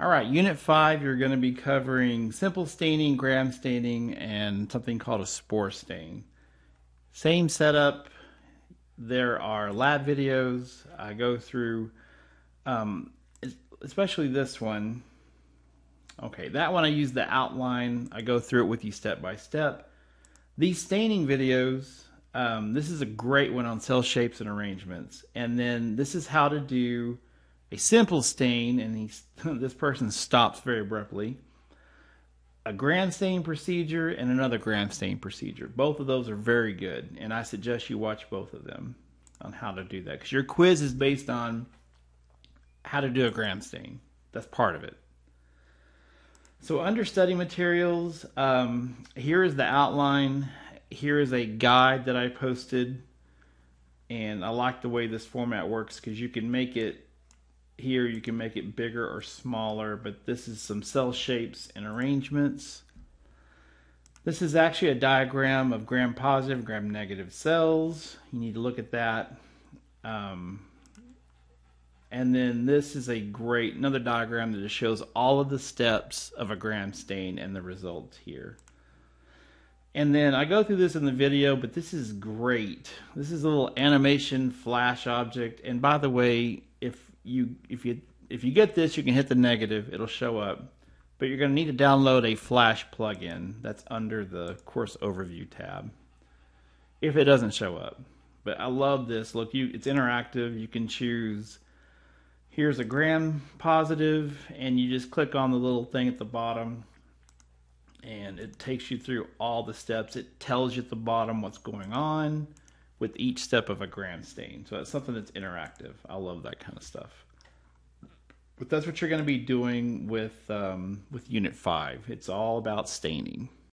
All right, Unit 5, you're going to be covering simple staining, gram staining, and something called a spore stain. Same setup. There are lab videos. I go through, um, especially this one. Okay, that one I use the outline. I go through it with you step by step. These staining videos, um, this is a great one on cell shapes and arrangements. And then this is how to do a simple stain, and he's, this person stops very abruptly, a gram stain procedure, and another gram stain procedure. Both of those are very good, and I suggest you watch both of them on how to do that because your quiz is based on how to do a gram stain. That's part of it. So under study materials, um, here is the outline. Here is a guide that I posted, and I like the way this format works because you can make it here you can make it bigger or smaller, but this is some cell shapes and arrangements. This is actually a diagram of gram positive, gram negative cells. You need to look at that. Um, and then this is a great, another diagram that just shows all of the steps of a gram stain and the results here. And then I go through this in the video, but this is great. This is a little animation flash object. And by the way, you if you if you get this, you can hit the negative. It'll show up. But you're going to need to download a Flash plugin that's under the course overview tab. If it doesn't show up. But I love this. Look, you it's interactive. You can choose here's a gram positive and you just click on the little thing at the bottom and it takes you through all the steps. It tells you at the bottom what's going on with each step of a gram stain. So that's something that's interactive. I love that kind of stuff. But that's what you're going to be doing with um, with Unit Five. It's all about staining.